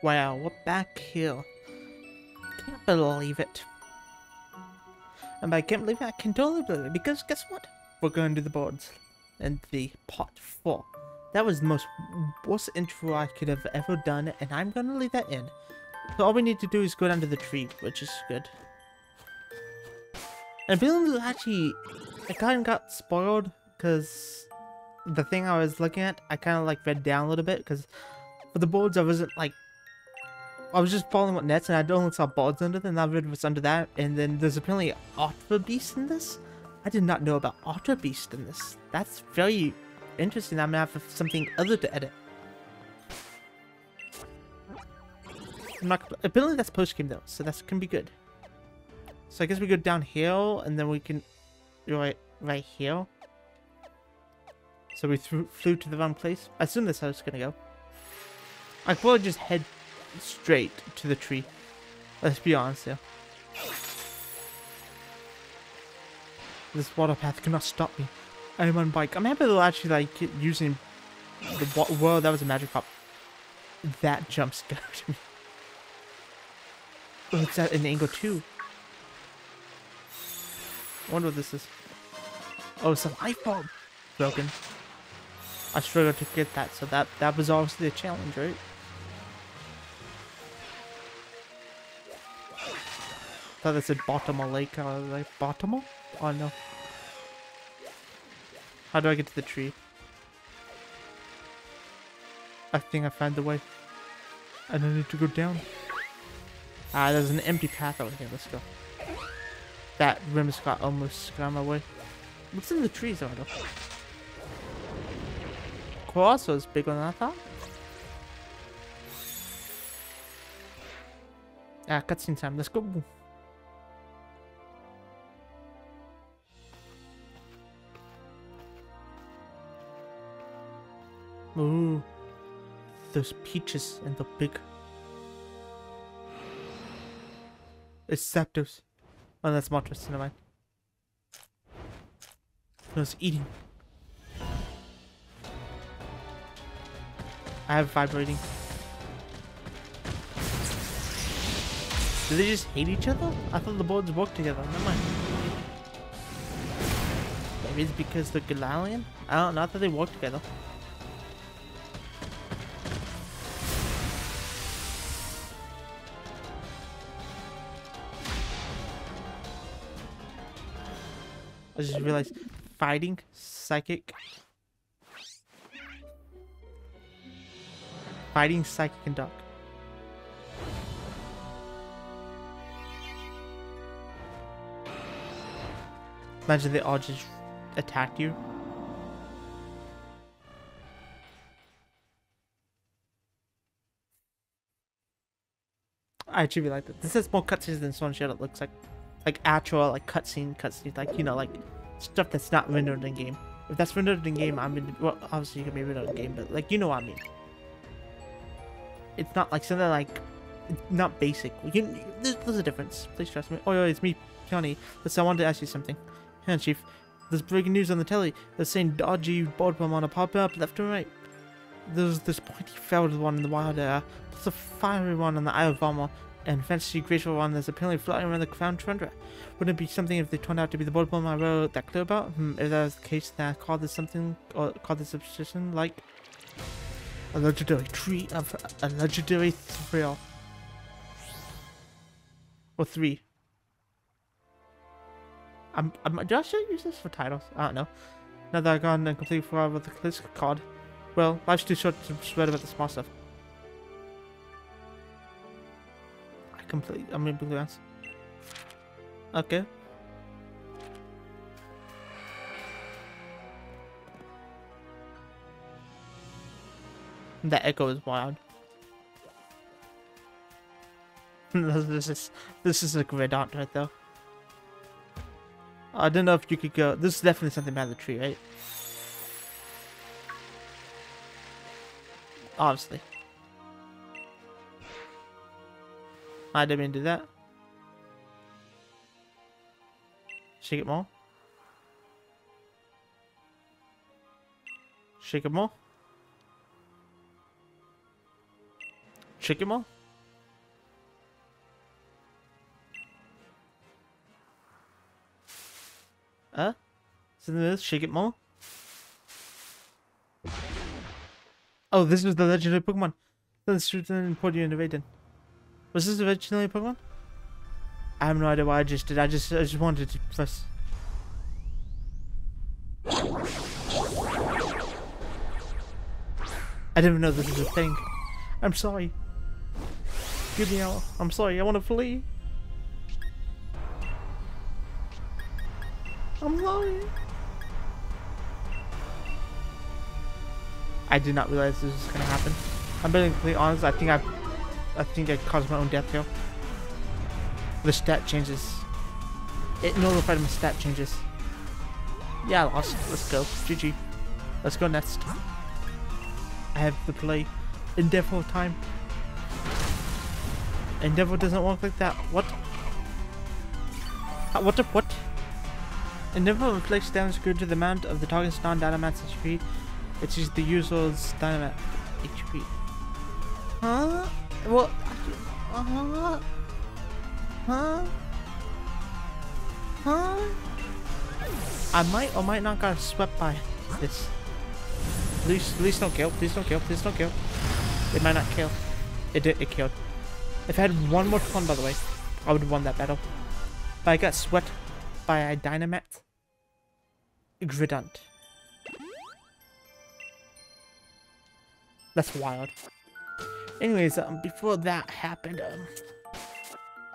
Wow, we're back here. Can't believe it. And by can't believe I can totally believe it, because guess what? We're going to the boards. And the part 4. That was the most worst intro I could have ever done, and I'm gonna leave that in. So all we need to do is go down to the tree, which is good. And feeling actually, I kind of got spoiled, because the thing I was looking at, I kind of like read down a little bit, because for the boards I wasn't like I was just following what nets and I only saw boards under them and I read what's under that and then there's apparently Ultra Beast in this. I did not know about Ultra Beast in this. That's very interesting. I'm gonna have something other to edit. I'm not apparently that's post game though, so that's gonna be good. So I guess we go downhill, and then we can right right here. So we flew to the wrong place. I assume that's how it's gonna go. I could probably just head straight to the tree. Let's be honest here. This water path cannot stop me. I am on bike. I'm happy to actually like using the whoa that was a magic pop. That jump scared me. Oh, it's at an angle too. I wonder what this is. Oh, it's a bulb broken. I struggled to get that, so that that was obviously a challenge, right? Thought they said Bottomal Lake. Uh, like? Oh no. How do I get to the tree? I think I found the way. I don't need to go down. Ah, there's an empty path over here. Let's go. That rim's got almost got my way. What's in the trees over there? Colossal is bigger than I thought. Ah, cutscene time. Let's go. Those peaches and the big. It's. Oh, that's Moltres, never mind. No, it's eating. I have vibrating. Do they just hate each other? I thought the boards worked together. Never mind. Maybe it's because they're Galarian? I don't know. I they work together. I just realized fighting psychic fighting psychic and dark. Imagine they all just attack you. I actually like that. This has more cutscenes than Sword Shield, it looks like like actual like cutscene cutscene like you know like stuff that's not rendered in game. If that's rendered in game, I mean, well, obviously you can be rendered in game, but like you know what I mean. It's not like something like not basic. You there's, there's a difference. Please trust me. Oh, yeah, it's me, Johnny. Listen, I wanted to ask you something. On, Chief. There's breaking news on the telly. They're saying dodgy board on a pop up left and right. There's this pointy felled one in the wild area. There's a fiery one in the Isle of Armor and fantasy graceful one that's apparently floating around the crown tundra. Wouldn't it be something if they turned out to be the board I wrote that clear about? Hmm, if that was the case, then I call this something, or call this substitution like a legendary tree of a legendary thrill. Or three. I'm, I'm, did I should use this for titles? I don't know. Now that I've gone and completely forgot about the Callisto card. Well, life's too short to spread about the small stuff. Complete. I'm blue answer. Okay. That echo is wild. this is this is a great art right there. I don't know if you could go. This is definitely something by the tree, right? Obviously. I didn't mean to do that. Shake it more. Shake it more. Chicken Mall? Huh? Isn't this Shake Mall? Oh, this was the legendary Pokemon. Written Portia and Raiden. Was this originally a Pokemon? I have no idea why I just did. I just I just wanted to press. I didn't know this was a thing. I'm sorry. Give me out. I'm sorry. I want to flee. I'm sorry. I did not realize this was gonna happen. I'm being completely honest. I think I, I think I caused my own death here. The stat changes. It notified my stat changes. Yeah, I lost. Let's go. GG. Let's go next. I have to play Endeavor time. Endeavor doesn't work like that. What? Uh, what the what? Endeavor inflicts damage equal to the amount of the target's non-Dynamax HP. It's just the user's Dynamax HP. Huh? What? Uh, huh? Huh? Huh? I might or might not got swept by this. Please, please don't kill. Please don't kill. Please don't kill. It might not kill. It did. It killed. If I had one more fun, by the way, I would have won that battle. But I got swept by a dynamite Greedent. That's wild. Anyways, um, before that happened, um,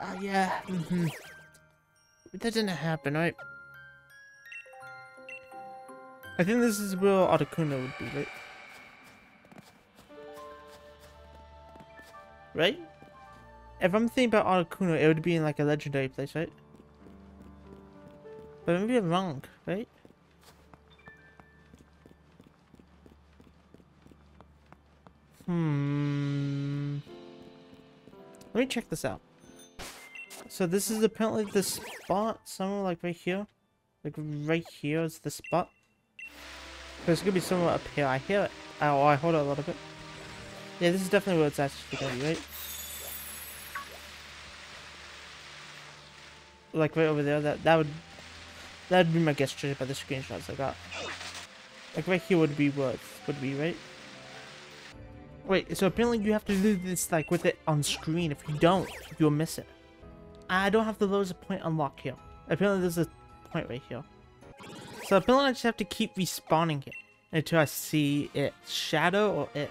uh, yeah, mm -hmm. that didn't happen, right? I think this is where Articuno would be, right? Right? If I'm thinking about Articuno, it would be in like a legendary place, right? But maybe I'm wrong, right? Hmm. Me check this out. So this is apparently the spot somewhere like right here. Like right here is the spot. There's gonna be somewhere up here. I hear it. Oh, I hold it a little bit. Yeah, this is definitely where it's actually gonna be, right? Like right over there. That that would that would be my guess judged by the screenshots I got. Like right here would be what would be, right? Wait, so apparently you have to do this like with it on screen. If you don't, you'll miss it. I don't have the lowest point unlocked here. Apparently there's a point right here. So apparently I just have to keep respawning it until I see it shadow or it.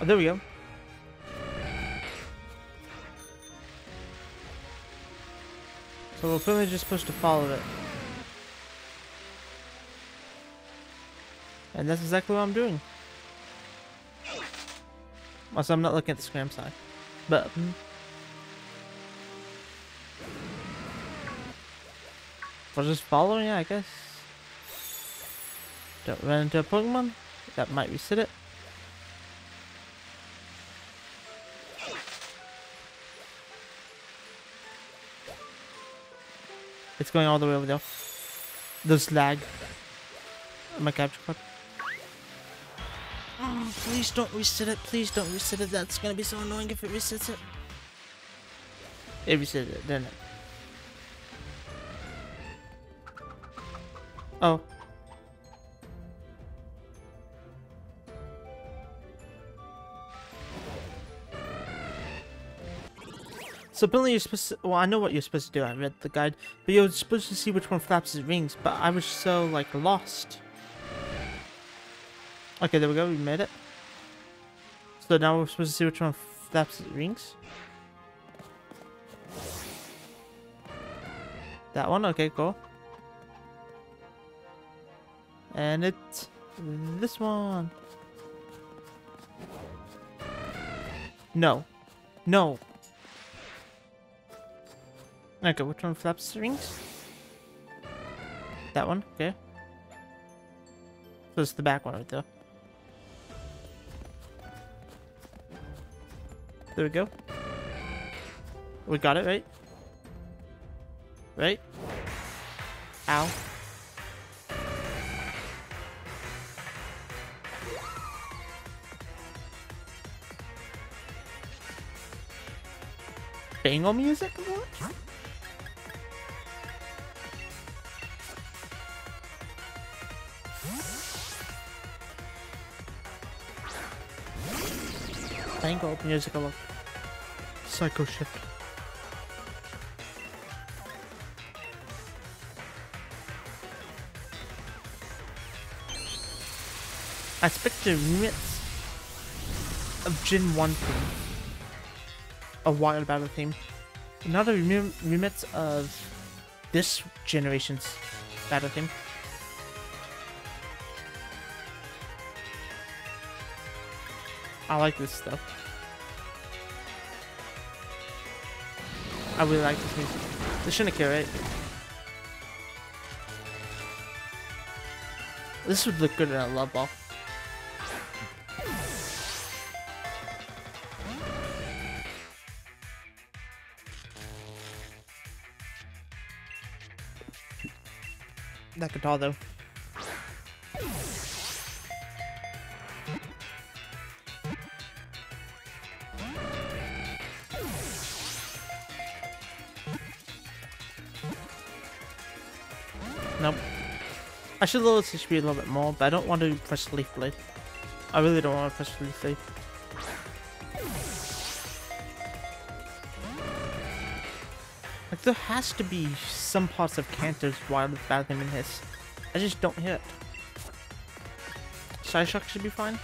Oh, there we go. So we're apparently just supposed to follow it. And that's exactly what I'm doing. Also, I'm not looking at the scram side. But... Hmm. For just following it, I guess. Don't run into a Pokemon. That might reset it. It's going all the way over there. There's lag. My capture card. Please don't reset it. Please don't reset it. That's gonna be so annoying if it resets it. It reset it, didn't it? Oh. So apparently you're supposed to, well I know what you're supposed to do, I read the guide, but you're supposed to see which one flaps his wings, but I was so like lost. Okay, there we go, we made it. So now we're supposed to see which one flaps his wings. That one, okay, cool. And it's this one. No. No. Okay, which one flaps the rings? That one, okay. So it's the back one right there. There we go. We got it, right? Right? Ow. Bangle music? What? Bangle music alone. Psycho shift. I expect the remix of Gen 1 theme. A wild battle theme. Not a rem remix of this generation's battle theme. I like this stuff. I really like this music. This shouldn't kill, right? This would look good in a love ball. That guitar though. I should lower this speed a little bit more, but I don't want to press Leaf Blade. I really don't want to press Leaf Blade. Like, there has to be some parts of Kanto's wild battle in his. I just don't hear it. Psyshock should be fine.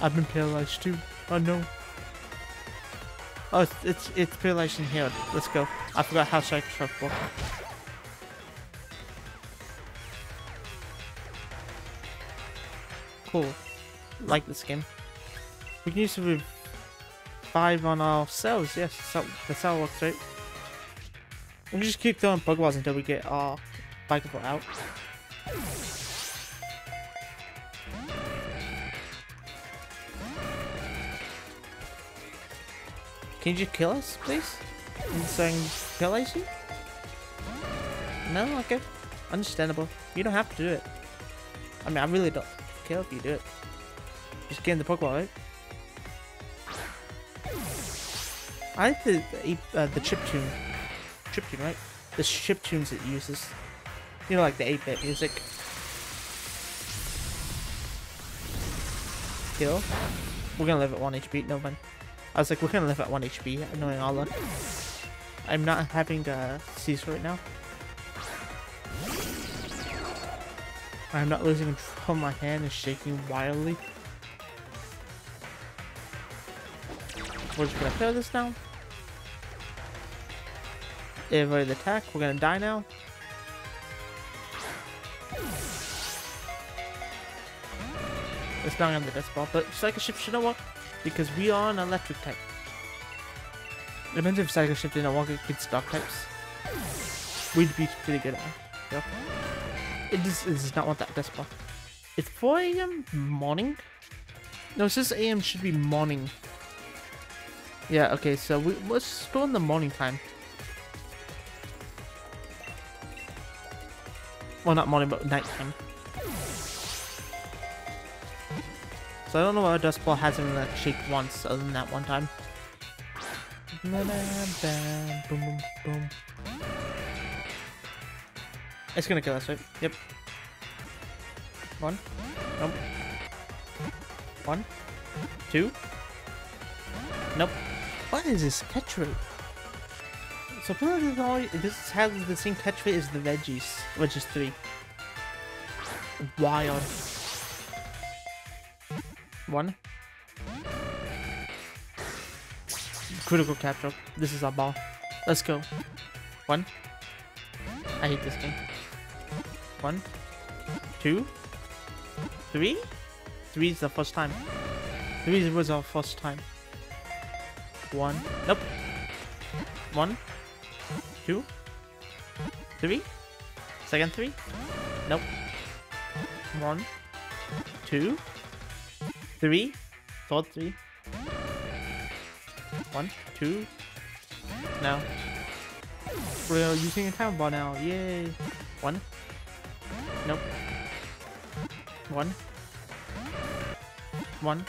I've been paralyzed too. Oh no. Oh, it's it's, it's and healed. Let's go. I forgot how Psyshock works. Cool. Like this game. We can use with five on ourselves. Yes, how, that's how it works, right? We can just keep throwing Pokeballs until we get our Bikeable out. Can you just kill us, please? I'm saying kill you? No? Okay. Understandable. You don't have to do it. I mean, I really don't care if you do it. Just get in the Pokeball, right? I like the the, uh, the chip tune. Chip tune, right? The chip tunes it uses. You know, like the 8-bit music. Kill. We're gonna live at 1 HP. No, man. I was like, we're gonna live at 1 HP, knowing all that. I'm not having a seize right now. I'm not losing control. My hand is shaking wildly. We're just gonna kill this now. The attack. We're gonna die now. It's not gonna be this ball, but Psycho Shift should not work because we are an electric type. Imagine if Psycho Shift didn't work against dark types. We'd be pretty good at it. Yep. It does, not want that death ball. It's 4 a.m. morning? No, it says a.m. should be morning. Yeah, okay, so we, let's go in the morning time. Well, not morning, but nighttime. So I don't know why Dusk Ball hasn't like shake once other than that one time. Boom, boom, boom. It's gonna kill us, right? Yep. One. Nope. One. Two. Nope. What is this catch rate? So this has the same catch rate as the veggies, which is three. Wild. One. Critical capture. This is our ball. Let's go. One. I hate this game. One. Two. Three? Three is the first time. Three was our first time. One. Nope. One. Two. Three. Second three. Nope. One. Two. Three. Third three. One. Two. No. We're using a Timer Ball now. Yay. One. Nope. One. One.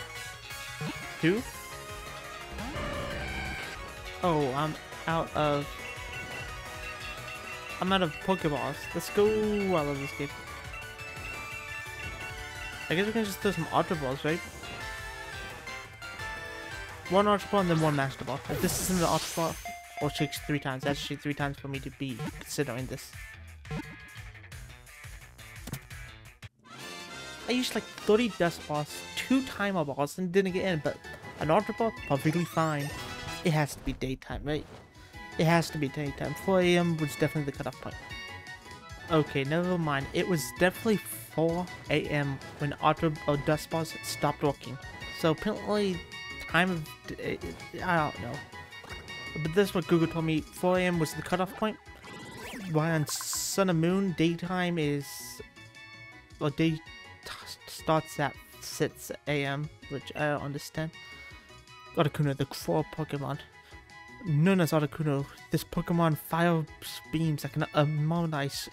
Two. Oh, I'm out of... I'm out of Pokeballs. Let's go. I love this game. I guess we can just throw some Ultra Balls, right? One Ball and then one Master Ball. If this isn't the Ultra Ball, or shakes three times. That's actually three times for me to be considering this. I used like 30 Dusk Balls, two Timer Balls, and didn't get in, but an Ball, perfectly fine. It has to be daytime, right? It has to be daytime. 4 a.m. was definitely the cutoff point. Okay, never mind. It was definitely 4 a.m. when Ultra or uh, Dusk Balls stopped working. So apparently, time of... Eh, eh, I don't know. But this is what Google told me. 4 a.m. was the cutoff point. While on Sun and Moon, daytime is... Well, day starts at 6 a.m., which I don't understand. Articuno, the core Pokemon. Known as Articuno, this Pokemon fire beams that can immobilize,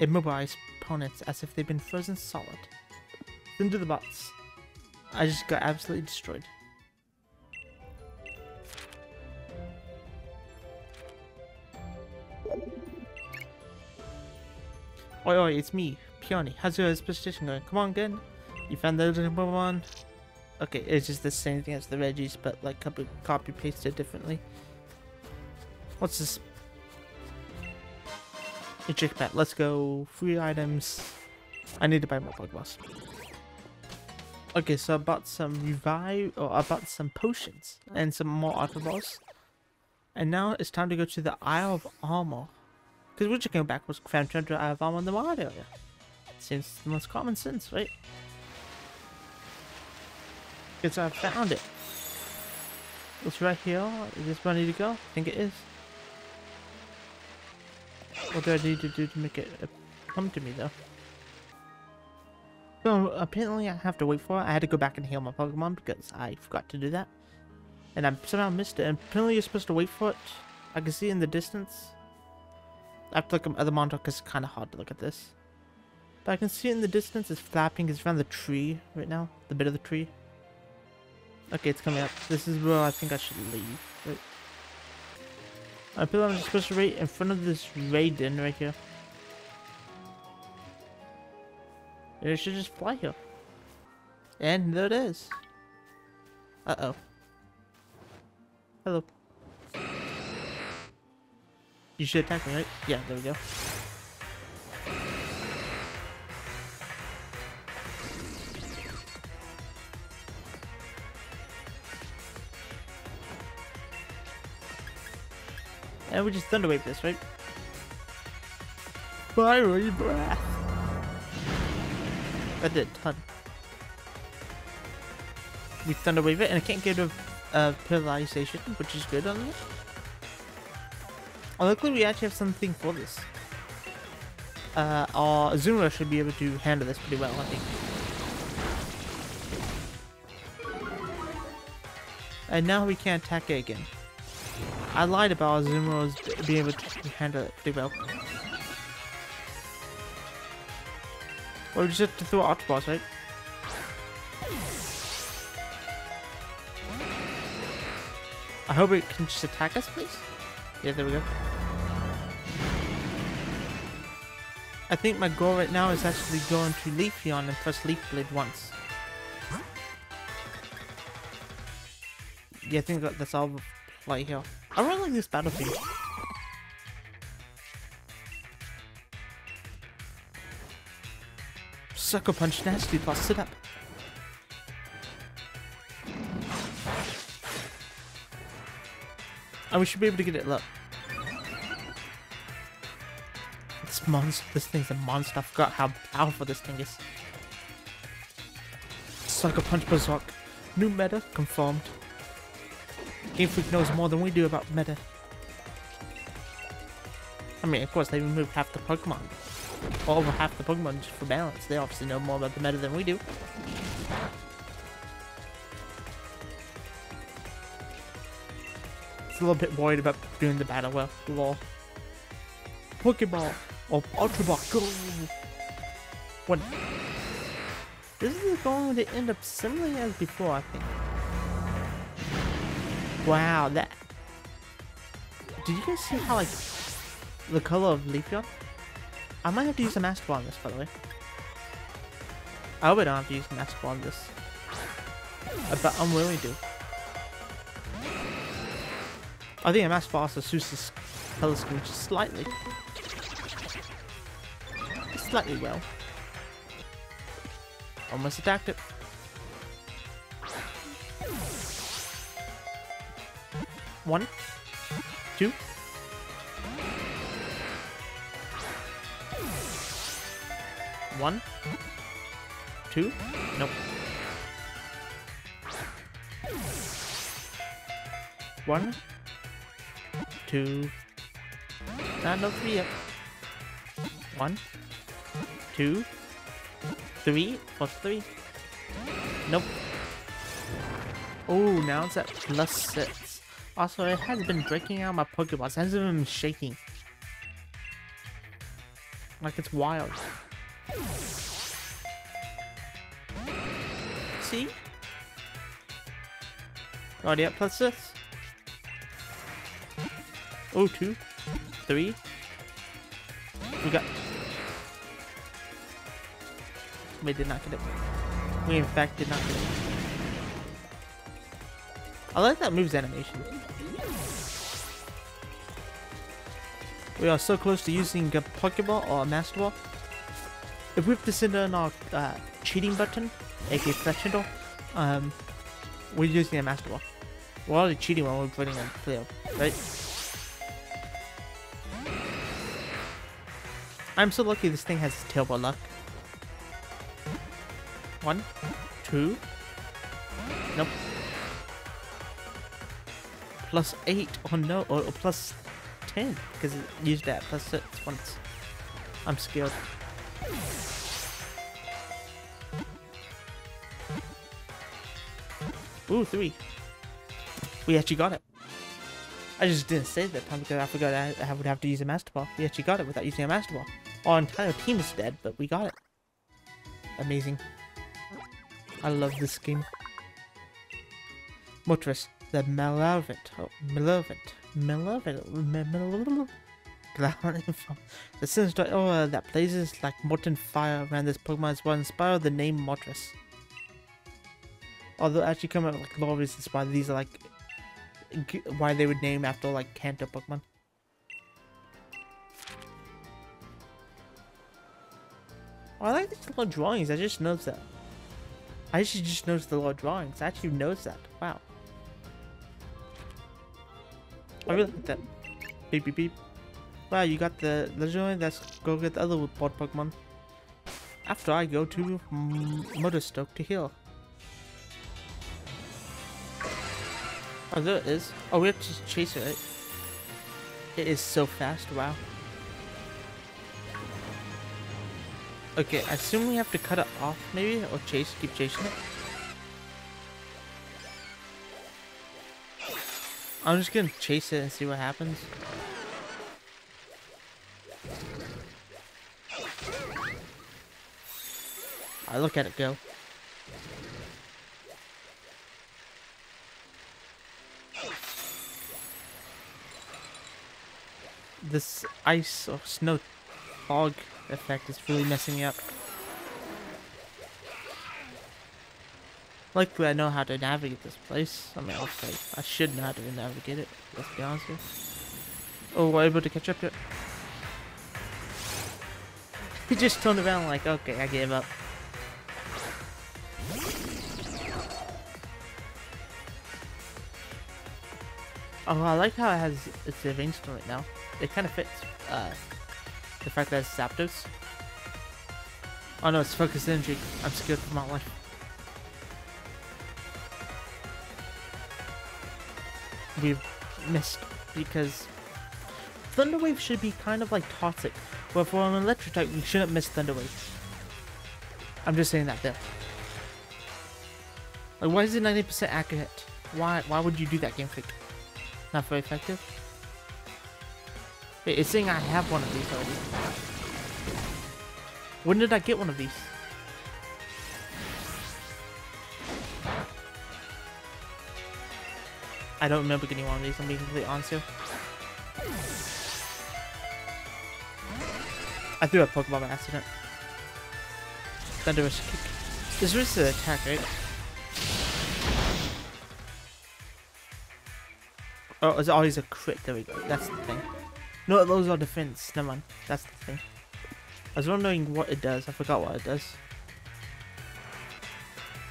immobilize opponents as if they've been frozen solid. Into the bots. I just got absolutely destroyed. Oi, oi, it's me, Peony. How's your position going? Come on, again. You found the little Pokemon? Okay, it's just the same thing as the Regis, but like copy, copy pasted differently. What's this? A chick pet. Let's go. Free items. I need to buy more Pokeballs. Okay, so I bought some revive, or I bought some potions and some more Ultra Balls. And now it's time to go to the Isle of Armor. Because we're just going backwards, found treasure I have on the wild area. Seems the most common sense, right? Because I found it. It's right here. Is this where I need to go? I think it is. What do I need to do to make it uh, come to me, though? So, apparently I have to wait for it. I had to go back and heal my Pokemon because I forgot to do that. And I somehow missed it. And apparently you're supposed to wait for it. I can see it in the distance. I have to look at the monitor because it's kind of hard to look at this. But I can see in the distance. It's flapping. It's around the tree right now. The bit of the tree. Okay, it's coming up. This is where I think I should leave. Wait. I feel I'm supposed to wait in front of this Raiden right here. Maybe I should just fly here. And there it is. Uh-oh. Hello. You should attack me, right? Yeah, there we go. And we just Thunder Wave this, right? Fiery Breath! I did a ton. We Thunder Wave it, and I can't get rid of uh, Paralyzation, which is good on this. Oh, luckily we actually have something for this. Uh, our Zuma should be able to handle this pretty well, I think. And now we can attack it again. I lied about Azumarilla's being able to handle it pretty well. Well, we just have to throw Balls, right? I hope it can just attack us, please. Yeah, there we go. I think my goal right now is actually going to Leafeon and press Leaf Blade once. Yeah, I think that's all play here. I really like this battlefield. Sucker Punch Nasty Plot, sit up. And we should be able to get it, look. This monster, this thing's a monster. I forgot how powerful this thing is. Sucker Punch Berserk. New meta confirmed. Game Freak knows more than we do about meta. I mean, of course, they removed half the Pokemon. Over half the Pokemon just for balance. They obviously know more about the meta than we do. A little bit worried about doing the battle well. Lol. Pokeball. Or Ultra Ball. Go! One. This is going to end up similarly as before, I think. Wow, that... Did you guys see how, like, the color of Leafeon? I might have to use a Master Ball on this, by the way. I I don't have to use a Master Ball on this. Uh, but I'm willing to. I think I'm as fast as color scheme just slightly. Slightly well. Almost attacked it. One, two. One, two. Nope. One, two. Not no three. One, two, three plus three. Nope. Oh, now it's at plus six. Also, it has been breaking out my Pokeballs. It hasn't been shaking. Like it's wild. See? Oh, Already at plus six. Oh, two, three. We got we did not get it. We in fact did not get it. I like that move's animation. We are so close to using a Pokeball or a Master Ball. If we have to in our uh, cheating button, aka Fetch um, we're using a Master Ball. We're already cheating when we're putting a Fleo, right? I'm so lucky this thing has terrible luck. One, two. Nope. Plus eight. Oh no. Or, or plus ten because it used that plus six once. I'm scared. Ooh, three. We actually got it. I just didn't say that time because I forgot I, I would have to use a Master Ball. We actually got it without using a Master Ball. Our entire team is dead, but we got it. Amazing. I love this game. Moltres, the Malevolent, oh, Malevolent, Malevolent, the sinister aura uh, that blazes like molten fire around this Pokemon is what inspired the name Moltres. Although actually come up like lore reasons why these are like why they would name after like Kanto Pokemon. Oh, I like these little drawings, I just noticed that. I actually just noticed the little drawings. I actually noticed that. Wow. I really like that. Beep beep beep. Wow, you got the legendary. Let's go get the other board Pokemon. After I go to Motostoke to heal. Oh, there it is. Oh, we have to chase it. It is so fast. Wow. Okay, I assume we have to cut it off maybe or chase keep chasing it. I'm just gonna chase it and see what happens. I look at it go. This ice or snow fog effect is really messing me up. Luckily I know how to navigate this place. I mean, okay, I should know how to navigate it, let's be honest with you. Oh, we're able to catch up it. He just turned around like, okay, I gave up. Oh, I like how it has its advanced right now. It kind of fits. Uh, the fact that it's Zapdos. Oh no, it's Focus Energy. I'm scared for my life. We've missed because Thunder Wave should be kind of like toxic. But for an electric type, we shouldn't miss Thunder Wave. I'm just saying that there. Like, why is it 90% accurate? Why? Why would you do that, Game Freak? Not very effective. Wait, it's saying I have one of these already. When did I get one of these? I don't remember getting one of these, I'm being completely honest here. I threw a Pokeball by accident. Thunderous kick. This is an attack, right? Oh, it's always a crit, there we go, that's the thing. No, those are defense. Never mind. That's the thing. I was wondering what it does. I forgot what it does.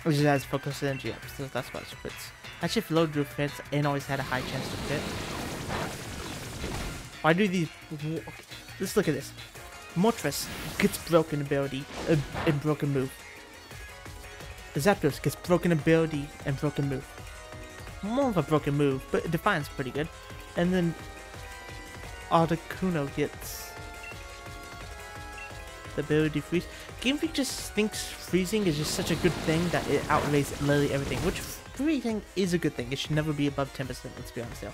It just has focus energy up, so that's why it crits. Actually, if low defense and always had a high chance to crit. Why do these... Let's look at this. Moltres gets broken ability uh, and broken move. Zapdos gets broken ability and broken move. More of a broken move, but Defiance pretty good. And then Articuno gets the ability freeze. Game Freak just thinks freezing is just such a good thing that it outweighs literally everything, which freezing is a good thing. It should never be above 10%, let's be honest though.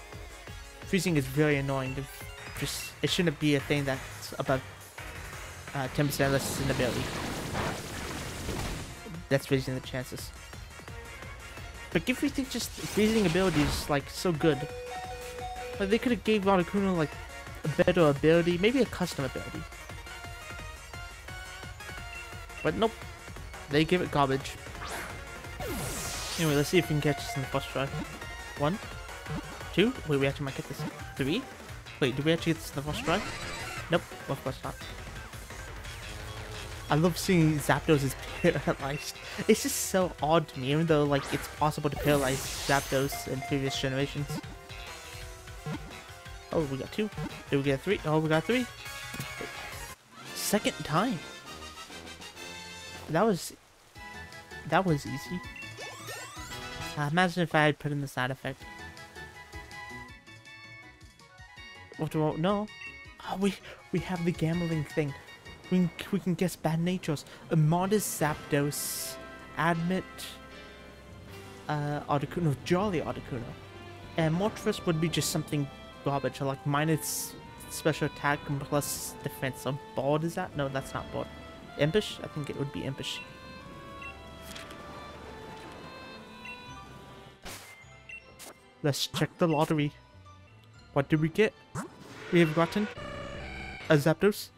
Freezing is very annoying. Just It shouldn't be a thing that's above 10% uh, unless it's an ability. That's raising the chances. But Game Freak just freezing ability is like so good. Like they could have gave Articuno like a better ability, maybe a custom ability. But nope. They give it garbage. Anyway, let's see if we can catch this in the first try. One. Two. Wait, we actually might get this. Three. Wait, do we actually get this in the first try? Nope, of course not. I love seeing Zapdos is paralyzed. It's just so odd to me, even though like it's possible to paralyze Zapdos in previous generations. Oh, we got two. Did we get three? Oh, we got three. Second time. That was... That was easy. Uh, imagine if I had put in the side effect. What do I... No. Oh, we, we have the gambling thing. We can, we can guess bad natures. A modest Zapdos. Admit... Uh, Articuno. Jolly Articuno. And Moltres would be just something garbage, like minus special attack plus defense. So board is that? No, that's not board. Impish? I think it would be impish. Let's check the lottery. What did we get? We have gotten a Zapdos.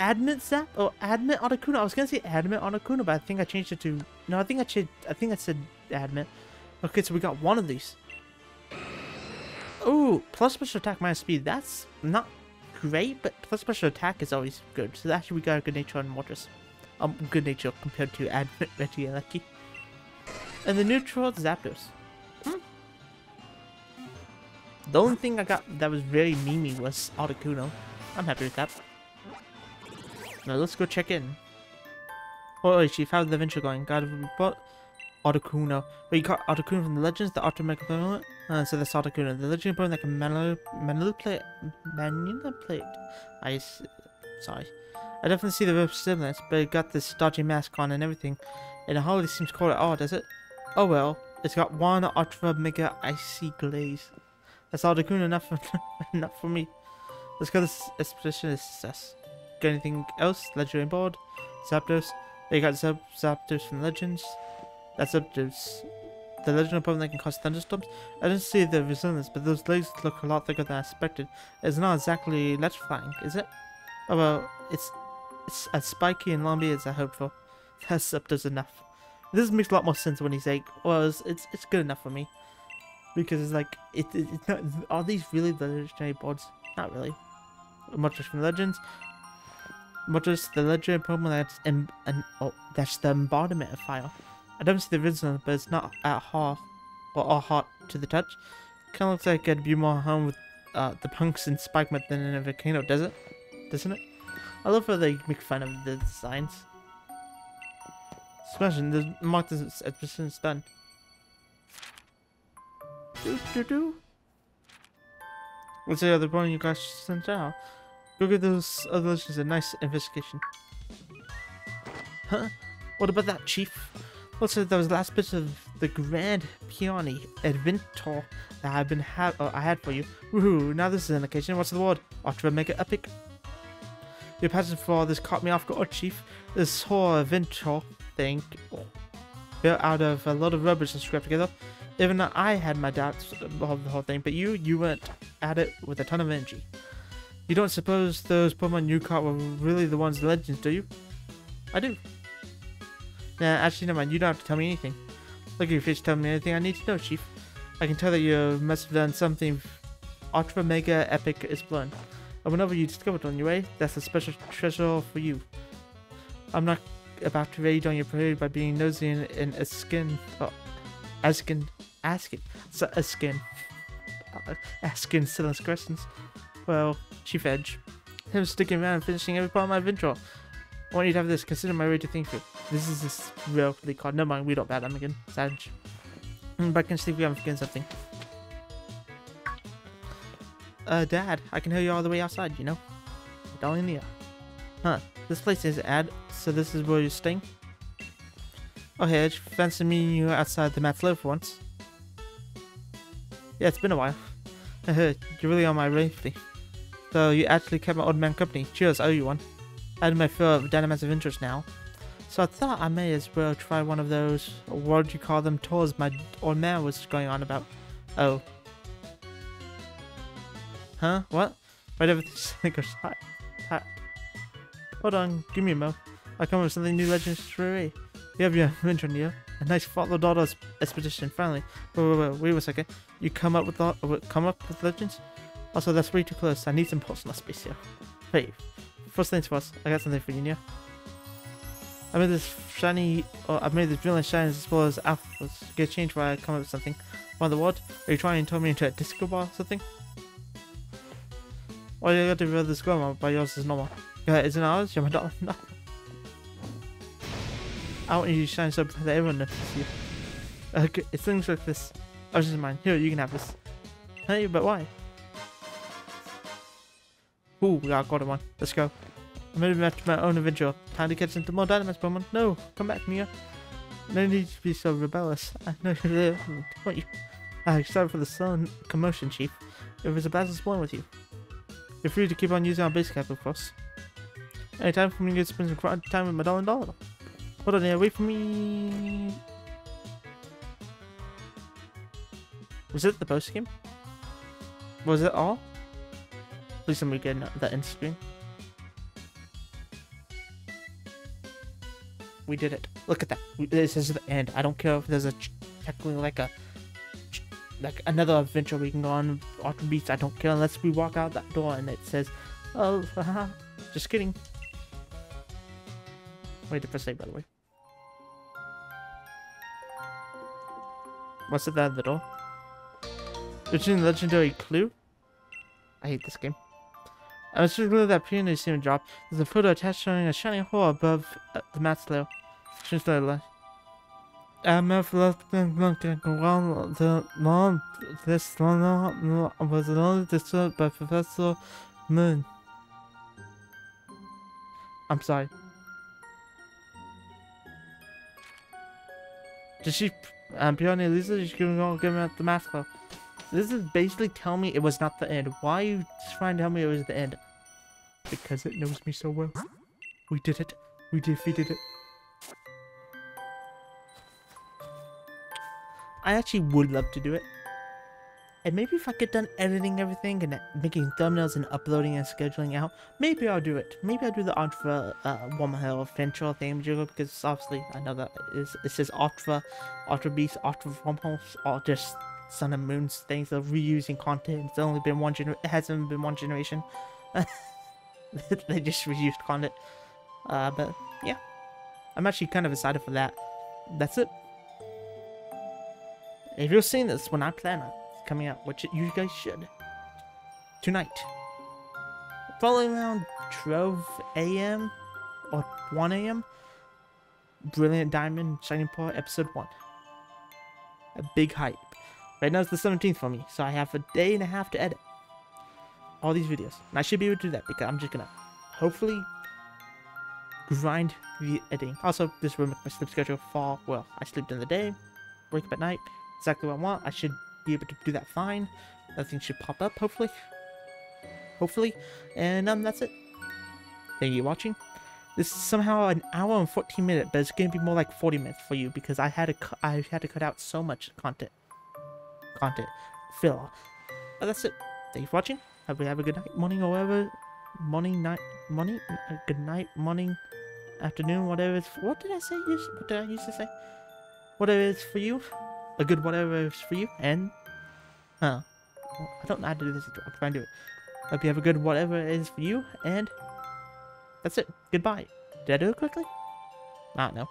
Admit Zap? Oh, Admit Articuno. I was gonna say Admit Articuno, but I think I changed it to... No, I think I changed... I think I said Admit. Okay, so we got one of these. Oh, plus special attack minus speed. That's not great, but plus special attack is always good. So actually we got a good nature on Moltres. Um, good nature compared to Admit Regieleki. And the neutral Zapdos. Hmm. The only thing I got that was very memey was Articuno. I'm happy with that. Now let's go check in. Oh, Chief, how's the adventure going? Got a report? Articuno. Wait, you got Articuno from the Legends, the Automega uh, so that's Articuno. The Legend Bone that can manipulate, manipulate. Plate. I, sorry. I definitely see the resemblance, but it got this dodgy mask on and everything. And it hardly seems quite at all, does it? Oh well, it's got one Ultra Mega Icy Glaze. That's Articuno enough for, enough for me. Let's go this expedition is success. Got anything else? Legendary board? Zapdos? They got Zap Zapdos from Legends. That's Zapdos. The Legend of Pokemon that can cause thunderstorms? I didn't see the resilience, but those legs look a lot thicker than I expected. It's not exactly electrifying, is it? Oh well, it's it's as spiky and lumpy as I hoped for. That's Zapdos enough. This makes a lot more sense when he's like, well, it's, it's, it's good enough for me. Because it's like, it, it, it's not, are these really the legendary boards? Not really. Much from Legends. Moltres the legendary Pokemon that's in, and oh, that's the embodiment of fire. I don't see the reason, but it's not at hot or all hot to the touch. Kind of looks like it'd be more home with uh, the punks and Spikemuth than in a volcano, does it? Doesn't it? I love how they make fun of the designs. Smashing, the mark is it's done. Do do do. What's the other point you guys sent out? Go give those other legends a nice investigation. Huh? What about that, Chief? What's that was the last bit of the Grand Peony Adventure that I've been ha uh, I had for you. Woohoo! Now this is an occasion. What's the word? Ultra Mega Epic. Your passion for this caught me off guard, Chief. This whole adventure thing built out of a lot of rubbish and scrapped together. Even I had my doubts of the whole thing, but you, you went at it with a ton of energy. You don't suppose those Pokemon you caught were really the ones legends, do you? I do. Nah, actually, never mind. You don't have to tell me anything. Look at your face telling me anything I need to know, Chief. I can tell that you must have done something ultra mega epic is blown. And whenever you discover it on your way, that's a special treasure for you. I'm not about to raid on your parade by being nosy in, in a skin. Oh, asking. Asking. So, a skin. Uh, asking silly questions. Well, Chief Edge. Him sticking around and finishing every part of my adventure. I want you to have this. Consider my way to think through. This is this really card. No mind, we don't bat them again. Savage. Mm, but I can see if we haven't forgotten something. Uh, Dad, I can hear you all the way outside, you know? Down in the air. Huh, this place is ad, so this is where you're staying? Oh, hey, fancy meeting you outside the Matt's for once. Yeah, it's been a while. you're really on my rafty. So you actually kept my old man company. Cheers, owe you one. Had my fill of Dynamax Adventures now. So I thought I may as well try one of those, what do you call them, tours my old man was going on about. Oh, Huh? What? Over this goes hi. hi. Hold on, give me a mo. I come up with something new legends free. You have your adventure here. A nice father daughter expedition, finally. Wait, wait, wait, wait a second. You come up with uh, come up with legends? Also, that's way too close. I need some personal space here. Wait, first things first, I got something for you, Nia. I made this shiny, or I made this brilliant shiny as well as alphas. Get change where I come up with something. Wonder what? Are you trying to turn me into a disco ball or something? Do you got to read this grammar, but yours is normal. Yeah, isn't ours? You're my daughter. No. I want you to shine so that everyone notices you. Okay, it's things like this. I was just mine. Here, you can have this. Hey, but why? Ooh, I got one. Let's go. I'm ready to my own adventure. Time to get into more Dynamax Pokemon. No, come back, Mia. No need to be so rebellious. I know you're there. Oh, what you? I'm excited for the sun commotion, Chief. It was a battle spawn with you. You're free to keep on using our base cap, of course. Any time for me to spend some time with my darling dollar. Hold on here, wait for me. Was it the post game? Was it all? Please somebody get that end screen. We did it. Look at that. This is the end. I don't care if there's a technically like a like another adventure we can go on Autumn Beach. I don't care unless we walk out that door and it says, oh, haha. Just kidding. Wait to press A, by the way. What's it at the door? Legendary clue? I hate this game. I was just glad that seemed to drop. There's a photo attached showing a shining hole above uh, the Max Lair. Since the I'm looking around the mom. This one was only disturbed by Professor Moon. I'm sorry. Did she, um, Peony Lisa, she's gonna go give me the mask This is basically telling me it was not the end. Why are you trying to tell me it was the end? Because it knows me so well. We did it. We defeated it. I actually would love to do it. And maybe if I get done editing everything and making thumbnails and uploading and scheduling out, maybe I'll do it. Maybe I'll do the Ultra uh, Hill Adventure theme jiggle because obviously I know that is it says Ultra, Ultra Beast, Ultra House, all just Sun and Moon's things of reusing content. It's only been one gener. It hasn't been one generation. they just reused Condit. Uh, but yeah, I'm actually kind of excited for that. That's it. If you're seeing this when I plan on coming out, which you guys should, tonight, probably around 12 a.m. or 1 a.m., Brilliant Diamond Shining Pearl Episode 1. A big hype. Right now it's the 17th for me, so I have a day and a half to edit all these videos. And I should be able to do that because I'm just gonna hopefully grind the editing. Also, this will make my sleep schedule fall well. I sleep during the day, wake up at night, exactly what I want. I should be able to do that fine. Nothing should pop up, hopefully. Hopefully. And um, that's it. Thank you for watching. This is somehow an hour and 14 minutes, but it's going to be more like 40 minutes for you because I had to I had to cut out so much content. content filler. But that's it. Thank you for watching. Hope we have a good night, morning, or whatever. Morning, night, morning, uh, good night, morning, afternoon, whatever it's. What did I say? What did I used to say? Whatever it's for you. A good whatever is for you. And, huh. I don't know how to do this. I'm trying to do it. Hope you have a good whatever is for you. And, that's it. Goodbye. Did I do it quickly? I don't know.